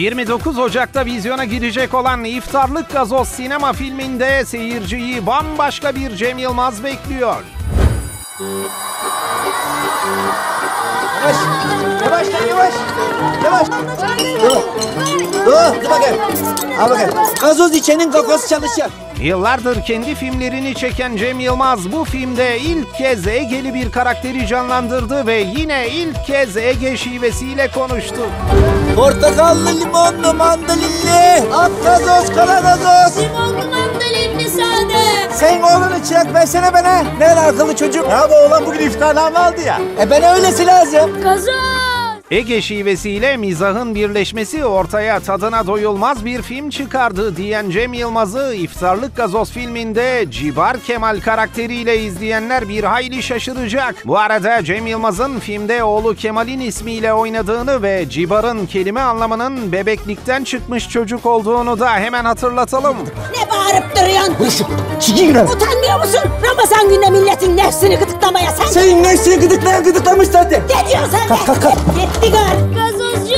29 Ocak'ta vizyona girecek olan İftarlık Gazoz sinema filminde seyirciyi bambaşka bir Cem Yılmaz bekliyor. Yavaş. Yavaş lan yavaş. Yavaş. Dur. Dur. Bakayım. Al bakayım. Gazoz içenin kafası çalışacak. Yıllardır kendi filmlerini çeken Cem Yılmaz bu filmde ilk kez Ege'li bir karakteri canlandırdı ve yine ilk kez Ege şivesiyle konuştu. Portakallı, limonlu, mandalinli. At gazoz, kara gazoz. Limonlu mandalinli sade. Sen oğlunu çek versene bana. Ne akıllı çocuk. Ya bu oğlan bugün iftardan aldı ya. E bana öylesi lazım. Gazoz. Ege şivesiyle mizahın birleşmesi ortaya tadına doyulmaz bir film çıkardı diyen Cem Yılmaz'ı İftarlık Gazoz filminde Cibar Kemal karakteriyle izleyenler bir hayli şaşıracak. Bu arada Cem Yılmaz'ın filmde oğlu Kemal'in ismiyle oynadığını ve Cibar'ın kelime anlamının bebeklikten çıkmış çocuk olduğunu da hemen hatırlatalım. Ne bağırıp duruyorsun? Çikin lan. Utanmıyor musun? Ramazan günde milletin nefsini gıdıklamaya sen Senin nefsini gıdıklayan gıdıklamış zaten. ne diyorsun sen? Kalk, kalk, kalk. Gör. Gazozcu.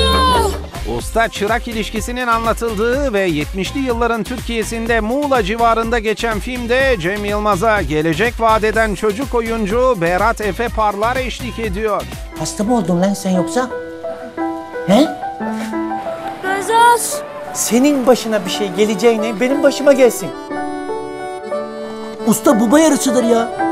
Usta çırak ilişkisinin anlatıldığı ve 70'li yılların Türkiye'sinde Muğla civarında geçen filmde Cem Yılmaz'a gelecek vaat eden çocuk oyuncu Berat Efe Parlar eşlik ediyor. Hasta mı oldun lan sen yoksa? He? Gazoz. Senin başına bir şey geleceğine benim başıma gelsin. Usta baba yarısıdır ya.